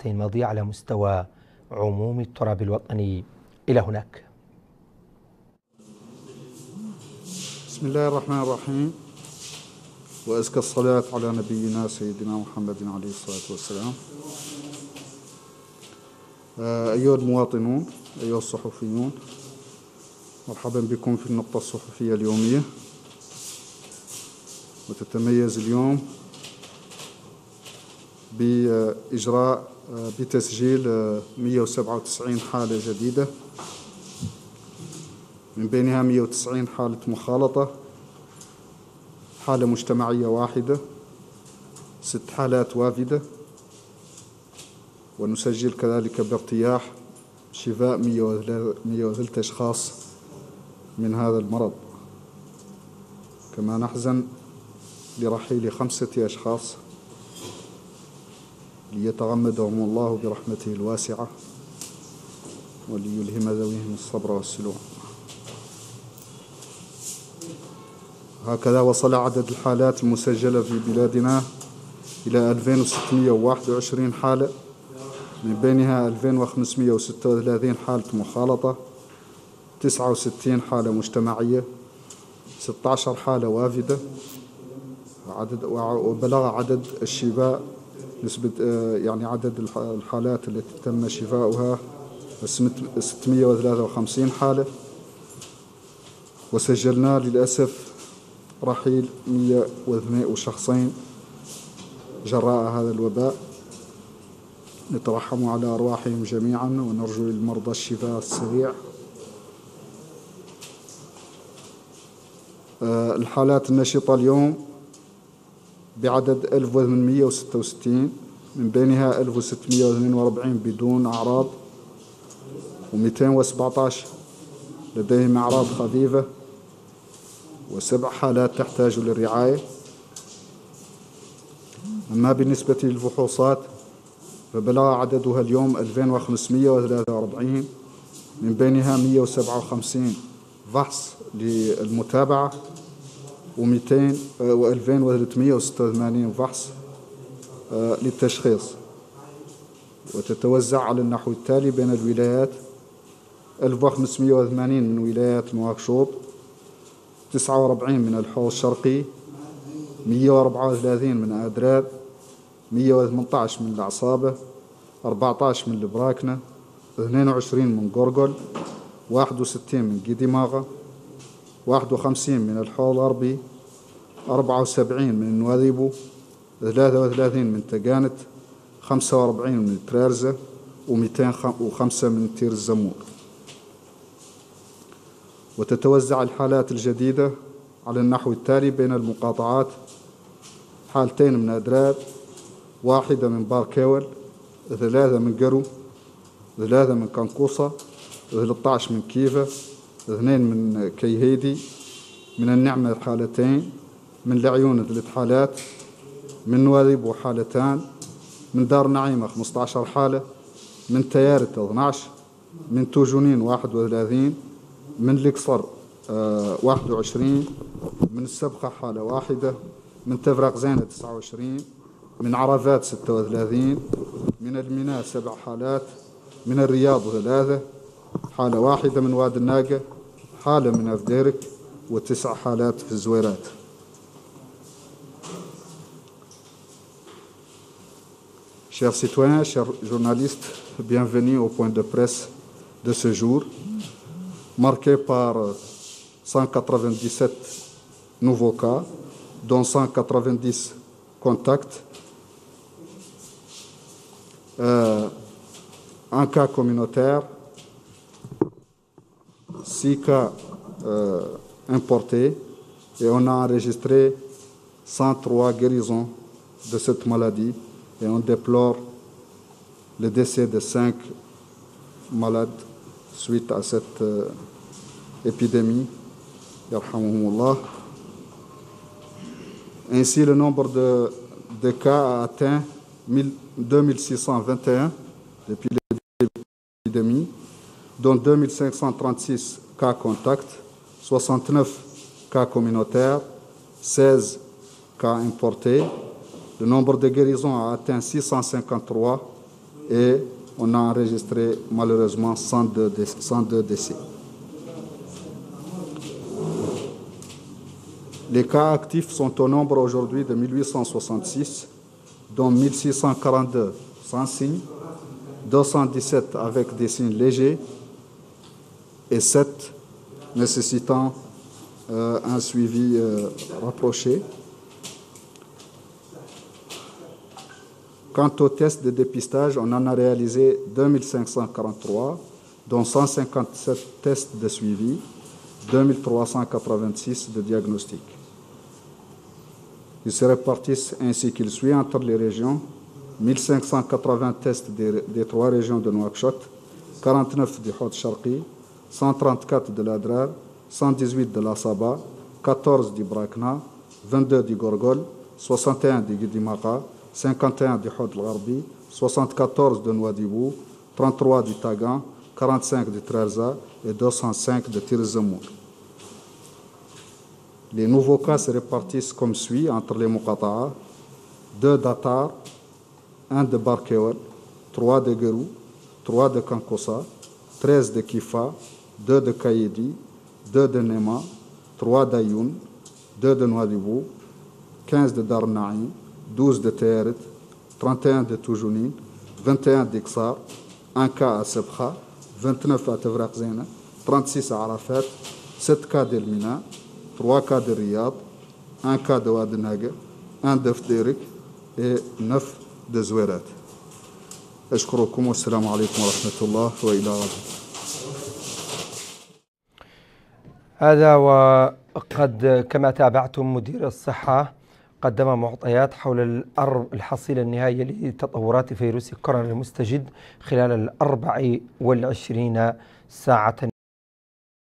الساعتين الماضية على مستوى عموم التراب الوطني إلى هناك. بسم الله الرحمن الرحيم. وأزكى الصلاة على نبينا سيدنا محمد عليه الصلاة والسلام. آه، أيها المواطنون أيها الصحفيون مرحبا بكم في النقطة الصحفية اليومية. وتتميز اليوم بإجراء آه، بتسجيل 197 آه، حالة جديدة. من بينها 190 حالة مخالطة حالة مجتمعية واحدة ست حالات وافدة ونسجل كذلك بارتياح شفاء 103 أشخاص من هذا المرض. كما نحزن لرحيل خمسة أشخاص. ليتغمدهم الله برحمته الواسعة وليلهم ذويهم الصبر والسلوع هكذا وصل عدد الحالات المسجلة في بلادنا إلى 2621 حالة من بينها 2536 حالة مخالطة 69 حالة مجتمعية 16 حالة وافدة عدد وبلغ عدد الشفاء نسبة آه، يعني عدد الحالات التي تم شفاؤها. 653 حالة. وسجلنا للأسف رحيل 102 شخصين جراء هذا الوباء. نترحم على أرواحهم جميعا ونرجو للمرضى الشفاء السريع. آه، الحالات النشطة اليوم بعدد 1866 من بينها 1642 بدون أعراض و217 لديهم أعراض خفيفة وسبع حالات تحتاج للرعاية. أما بالنسبة للفحوصات فبلغ عددها اليوم 2543 من بينها 157 فحص للمتابعة و200 و2386 فحص للتشخيص. وتتوزع على النحو التالي بين الولايات 1580 من ولايات نواكشوط 49 من الحوض الشرقي 134 من أدراب 118 من العصابة 14 من البراكنة 22 من قرقل 61 من قديماغة 51 من الحوض الغربي 74 من نواذيبو 33 من تقانت 45 من ترارزة و205 من تير الزمور. وتتوزع الحالات الجديدة على النحو التالي بين المقاطعات. حالتين من أدراب واحدة من باركيول ثلاثة من قرو ثلاثة من كنقوصة 13 من كيفة اثنين من كيهيدي من النعمة حالتين من العيون ثلاث حالات من نواذيب حالتان من دار نعيمة 15 حالة من تيارت 12 من توجونين 31 من القصر 21 من السبخة حالة واحدة من تفرق زينة 29 من عرفات 36 من الميناء سبع حالات من الرياض ثلاثة حالة واحدة من واد الناقة. حالة من أفديرك وتسع حالات في الزويرات Chers citoyens, chers journalistes, bienvenue au point de presse de ce jour, marqué par 197 nouveaux cas, dont 190 contacts, euh, un cas communautaire, 6 cas euh, importés, et on a enregistré 103 guérisons de cette maladie et on déplore le décès de cinq malades suite à cette euh, épidémie. Ainsi, le nombre de, de cas a atteint 2621 depuis l'épidémie, dont 2536 cas contacts, 69 cas communautaires, 16 cas importés, le nombre de guérisons a atteint 653 et on a enregistré malheureusement 102 décès. 102 décès. Les cas actifs sont au nombre aujourd'hui de 1866, dont 1642 sans signe, 217 avec des signes légers et 7 nécessitant euh, un suivi euh, rapproché. Quant aux tests de dépistage, on en a réalisé 2543, dont 157 tests de suivi, 2386 de diagnostic. Ils se répartissent ainsi qu'il suit entre les régions 1580 tests des, trois régions de Nouakchott, 49 du Hod Sharqi, 134 de l'Adrar, 118 de la Saba, 14 du Brakna, 22 du Gorgol, 61 du Guidimaka, 51 du Hod Gharbi, 74 de Nouadhibou, 33 du Tagan, 45 du Trerza et 205 de Tirzemour. Les nouveaux cas se répartissent comme suit entre les Muqata'a, 2 d'Atar, 1 de Barkewal, 3 de Gerou, 3 de Kankosa, 13 de Kifa, 2 de Kayedi, 2 de Nema, 3 d'Ayoun, 2 de Nouadhibou, 15 de Darnaï, 12 de Teret, 31 de Toujounine, 21 d'Ixar, 1 cas à Sebkha, 29 à Tevrak Zena, 36 à Arafat, 7 cas d'Elmina, 3 cas de Riyad, 1 cas de Wadenaga, 1 de Fderik et 9 de Zouerat. أشكركم والسلام عليكم ورحمة الله وإلى غد هذا وقد كما تابعتم مدير الصحة قدم معطيات حول الحصيلة النهائية لتطورات فيروس كورونا المستجد خلال الأربع والعشرين ساعة